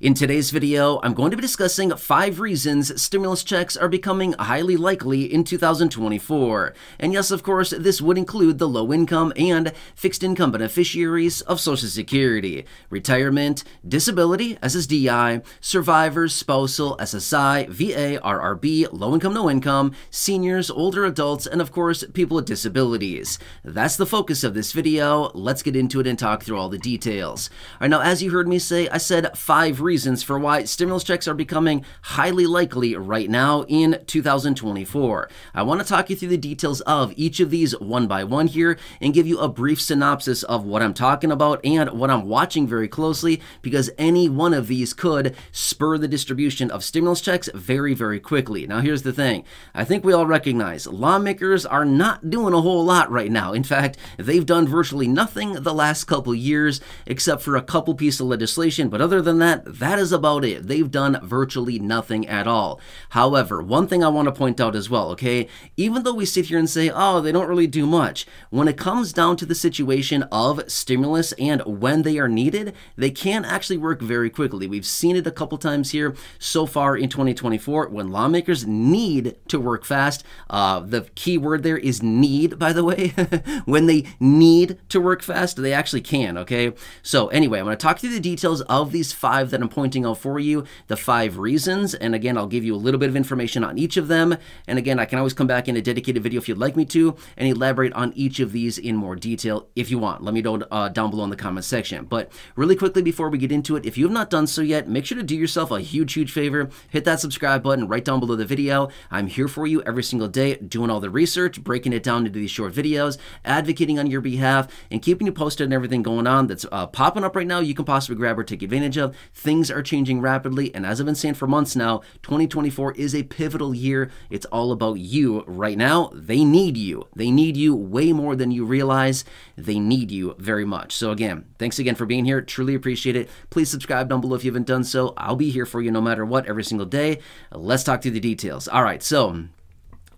In today's video, I'm going to be discussing five reasons stimulus checks are becoming highly likely in 2024. And yes, of course, this would include the low income and fixed income beneficiaries of Social Security, retirement, disability, SSDI, survivors, spousal, SSI, VA, RRB, low income, no income, seniors, older adults, and of course, people with disabilities. That's the focus of this video. Let's get into it and talk through all the details. All right, now, as you heard me say, I said five reasons for why stimulus checks are becoming highly likely right now in 2024. I want to talk you through the details of each of these one by one here and give you a brief synopsis of what I'm talking about and what I'm watching very closely because any one of these could spur the distribution of stimulus checks very, very quickly. Now, here's the thing I think we all recognize lawmakers are not doing a whole lot right now. In fact, they've done virtually nothing the last couple years except for a couple pieces of legislation, but other than that, that is about it. They've done virtually nothing at all. However, one thing I want to point out as well, okay, even though we sit here and say, oh, they don't really do much, when it comes down to the situation of stimulus and when they are needed, they can actually work very quickly. We've seen it a couple times here so far in 2024 when lawmakers need to work fast. Uh, the key word there is need, by the way. when they need to work fast, they actually can, okay? So, anyway, I'm going to talk through the details of these five that I'm pointing out for you, the five reasons. And again, I'll give you a little bit of information on each of them. And again, I can always come back in a dedicated video if you'd like me to and elaborate on each of these in more detail if you want. Let me know uh, down below in the comment section. But really quickly before we get into it, if you have not done so yet, make sure to do yourself a huge, huge favor. Hit that subscribe button right down below the video. I'm here for you every single day, doing all the research, breaking it down into these short videos, advocating on your behalf, and keeping you posted on everything going on that's uh, popping up right now you can possibly grab or take advantage of. Things are changing rapidly, and as I've been saying for months now, 2024 is a pivotal year. It's all about you right now. They need you. They need you way more than you realize. They need you very much. So again, thanks again for being here. Truly appreciate it. Please subscribe down below if you haven't done so. I'll be here for you no matter what every single day. Let's talk through the details. All right, so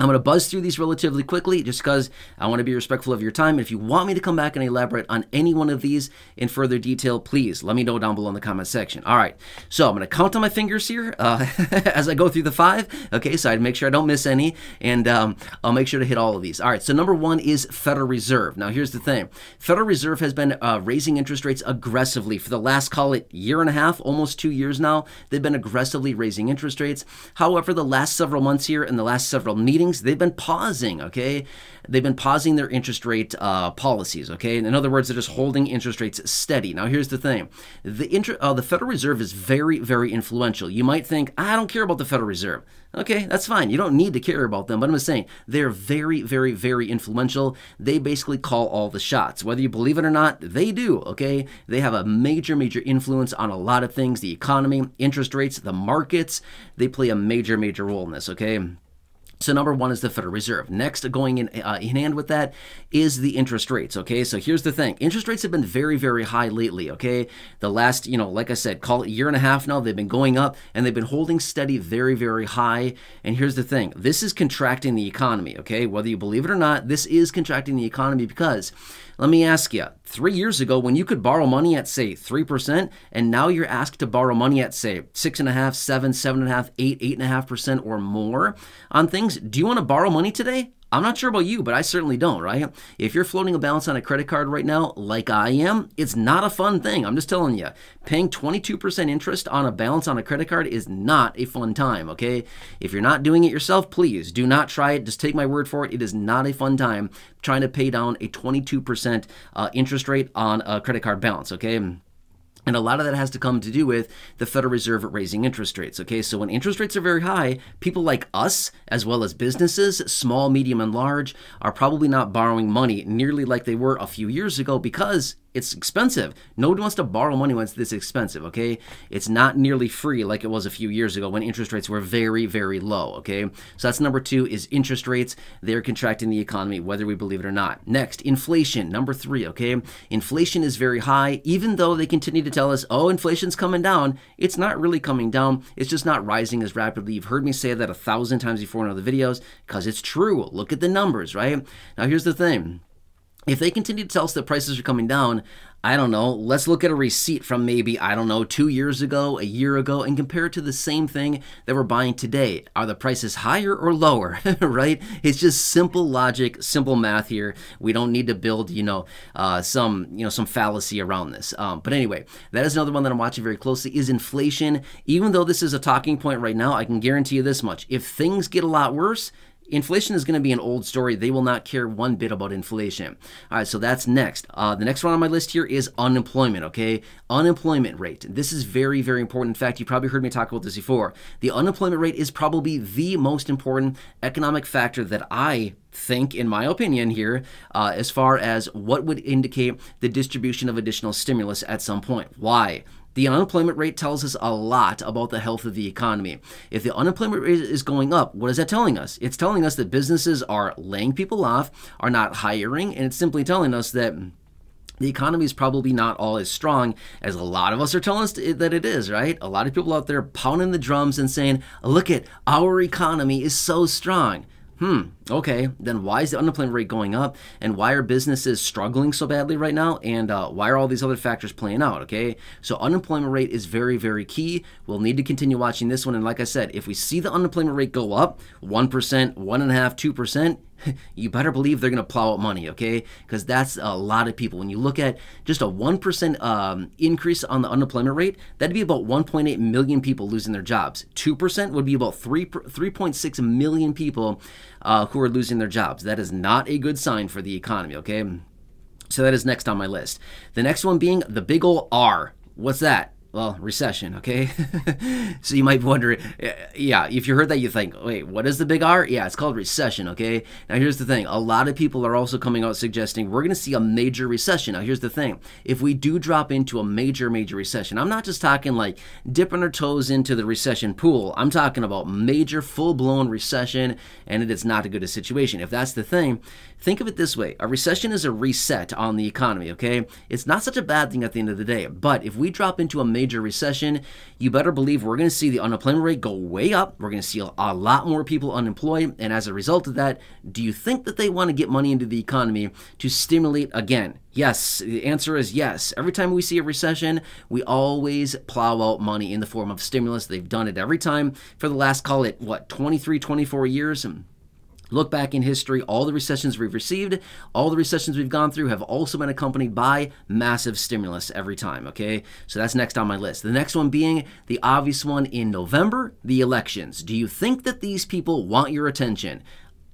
I'm going to buzz through these relatively quickly just because I want to be respectful of your time. If you want me to come back and elaborate on any one of these in further detail, please let me know down below in the comment section. All right, so I'm going to count on my fingers here uh, as I go through the five. Okay, so I'd make sure I don't miss any, and um, I'll make sure to hit all of these. All right, so number one is Federal Reserve. Now, here's the thing Federal Reserve has been uh, raising interest rates aggressively for the last, call it, year and a half, almost two years now. They've been aggressively raising interest rates. However, the last several months here and the last several meetings, they've been pausing, okay? They've been pausing their interest rate uh, policies, okay? In other words, they're just holding interest rates steady. Now, here's the thing. The, inter- uh, the Federal Reserve is very, very influential. You might think, I don't care about the Federal Reserve. Okay, that's fine. You don't need to care about them, but I'm just saying they're very, very, very influential. They basically call all the shots. Whether you believe it or not, they do, okay? They have a major, major influence on a lot of things the economy, interest rates, the markets. They play a major, major role in this, okay? So number one is the Federal Reserve. Next, going in, uh, in hand with that is the interest rates. Okay, so here's the thing: interest rates have been very, very high lately. Okay, the last, you know, like I said, call it a year and a half now, they've been going up and they've been holding steady, very, very high. And here's the thing: this is contracting the economy. Okay, whether you believe it or not, this is contracting the economy because let me ask you three years ago, when you could borrow money at, say, 3%, and now you're asked to borrow money at, say, 6.5, 7, 7.5, 8, 8.5% or more on things, do you want to borrow money today? I'm not sure about you, but I certainly don't, right? If you're floating a balance on a credit card right now, like I am, it's not a fun thing. I'm just telling you. Paying 22% interest on a balance on a credit card is not a fun time, okay? If you're not doing it yourself, please do not try it. Just take my word for it. It is not a fun time trying to pay down a 22% uh, interest rate on a credit card balance, okay? And a lot of that has to come to do with the Federal Reserve raising interest rates. Okay, so when interest rates are very high, people like us, as well as businesses, small, medium, and large, are probably not borrowing money nearly like they were a few years ago because it's expensive. Nobody wants to borrow money when it's this expensive, okay? It's not nearly free like it was a few years ago when interest rates were very, very low, okay? So that's number two is interest rates. They're contracting the economy, whether we believe it or not. Next, inflation, number three, okay? Inflation is very high, even though they continue to tell us, oh, inflation's coming down. It's not really coming down. It's just not rising as rapidly. You've heard me say that a thousand times before in other videos because it's true. Look at the numbers, right? Now, here's the thing if they continue to tell us that prices are coming down, I don't know, let's look at a receipt from maybe, I don't know, two years ago, a year ago, and compare it to the same thing that we're buying today. Are the prices higher or lower, right? It's just simple logic, simple math here. We don't need to build, you know, uh, some, you know, some fallacy around this. Um, but anyway, that is another one that I'm watching very closely is inflation. Even though this is a talking point right now, I can guarantee you this much. If things get a lot worse, inflation is going to be an old story. They will not care one bit about inflation. All right, so that's next. Uh, the next one on my list here is unemployment, okay? Unemployment rate. This is very, very important. In fact, you probably heard me talk about this before. The unemployment rate is probably the most important economic factor that I think, in my opinion, here, uh, as far as what would indicate the distribution of additional stimulus at some point. Why? The unemployment rate tells us a lot about the health of the economy. If the unemployment rate is going up, what is that telling us? It's telling us that businesses are laying people off, are not hiring, and it's simply telling us that the economy is probably not all as strong as a lot of us are telling us that it is, right? A lot of people out there pounding the drums and saying, look at our economy is so strong. Hmm, okay, then why is the unemployment rate going up? And why are businesses struggling so badly right now? And uh, why are all these other factors playing out? Okay, so unemployment rate is very, very key. We'll need to continue watching this one. And like I said, if we see the unemployment rate go up 1%, 1.5%, 2%, you better believe they're going to plow out money, okay? Because that's a lot of people. When you look at just a 1% um, increase on the unemployment rate, that'd be about 1.8 million people losing their jobs. 2% would be about 3, 3.6 million people uh, who are losing their jobs. That is not a good sign for the economy, okay? So that is next on my list. The next one being the big ol' R. What's that? Well, recession, okay? so you might wonder, yeah, if you heard that, you think, wait, what is the big R? Yeah, it's called recession, okay? Now, here's the thing a lot of people are also coming out suggesting we're going to see a major recession. Now, here's the thing if we do drop into a major, major recession, I'm not just talking like dipping our toes into the recession pool, I'm talking about major, full blown recession, and it is not a good situation. If that's the thing, think of it this way a recession is a reset on the economy, okay? It's not such a bad thing at the end of the day, but if we drop into a major recession, you better believe we're going to see the unemployment rate go way up. We're going to see a lot more people unemployed. And as a result of that, do you think that they want to get money into the economy to stimulate again? Yes, the answer is yes. Every time we see a recession, we always plow out money in the form of stimulus. They've done it every time for the last, call it, what, 23, 24 years? Look back in history, all the recessions we've received, all the recessions we've gone through have also been accompanied by massive stimulus every time, okay? So that's next on my list. The next one being the obvious one in November, the elections. Do you think that these people want your attention?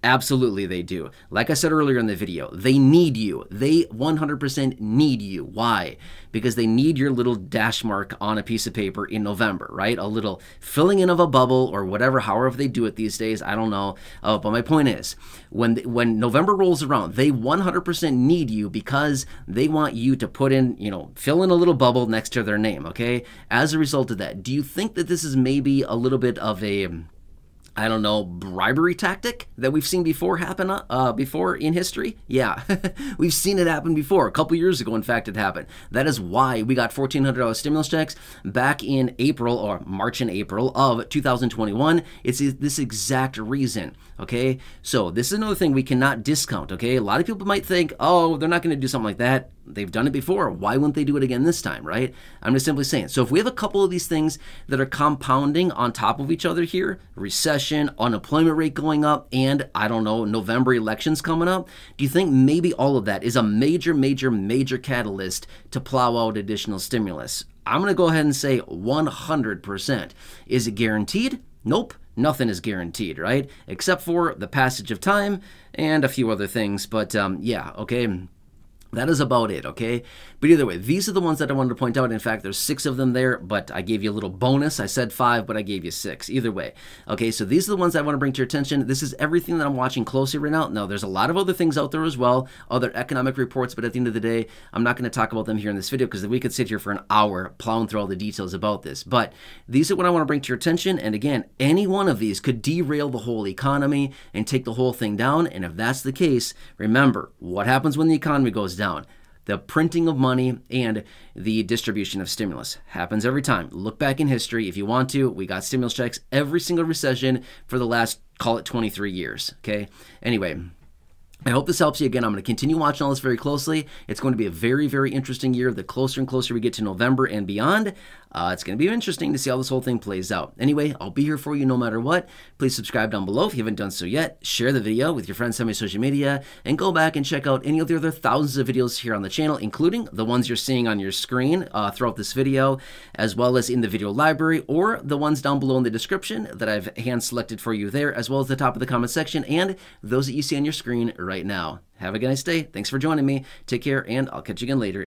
Absolutely, they do. Like I said earlier in the video, they need you. They 100% need you. Why? Because they need your little dash mark on a piece of paper in November, right? A little filling in of a bubble or whatever, however they do it these days. I don't know. Uh, but my point is, when when November rolls around, they 100% need you because they want you to put in, you know, fill in a little bubble next to their name. Okay. As a result of that, do you think that this is maybe a little bit of a I don't know, bribery tactic that we've seen before happen uh, before in history? Yeah, we've seen it happen before. A couple years ago, in fact, it happened. That is why we got $1,400 stimulus checks back in April or March and April of 2021. It's this exact reason. Okay, so this is another thing we cannot discount. Okay, a lot of people might think, oh, they're not going to do something like that. They've done it before. Why wouldn't they do it again this time, right? I'm just simply saying. So if we have a couple of these things that are compounding on top of each other here, recession, unemployment rate going up, and I don't know, November elections coming up, do you think maybe all of that is a major, major, major catalyst to plow out additional stimulus? I'm going to go ahead and say 100%. Is it guaranteed? Nope. Nothing is guaranteed, right? Except for the passage of time and a few other things. But um, yeah, okay. That is about it, okay? But either way, these are the ones that I wanted to point out. In fact, there's six of them there, but I gave you a little bonus. I said five, but I gave you six. Either way. Okay, so these are the ones I want to bring to your attention. This is everything that I'm watching closely right now. Now, there's a lot of other things out there as well, other economic reports, but at the end of the day, I'm not going to talk about them here in this video because we could sit here for an hour plowing through all the details about this. But these are what I want to bring to your attention. And again, any one of these could derail the whole economy and take the whole thing down. And if that's the case, remember, what happens when the economy goes down? Down. The printing of money and the distribution of stimulus happens every time. Look back in history if you want to. We got stimulus checks every single recession for the last, call it 23 years. Okay. Anyway, I hope this helps you. Again, I'm going to continue watching all this very closely. It's going to be a very, very interesting year. The closer and closer we get to November and beyond, uh, it's going to be interesting to see how this whole thing plays out. Anyway, I'll be here for you no matter what. Please subscribe down below if you haven't done so yet. Share the video with your friends on my social media, and go back and check out any of the other thousands of videos here on the channel, including the ones you're seeing on your screen uh, throughout this video, as well as in the video library, or the ones down below in the description that I've hand selected for you there, as well as the top of the comment section, and those that you see on your screen right now. Have a nice day. Thanks for joining me. Take care, and I'll catch you again later.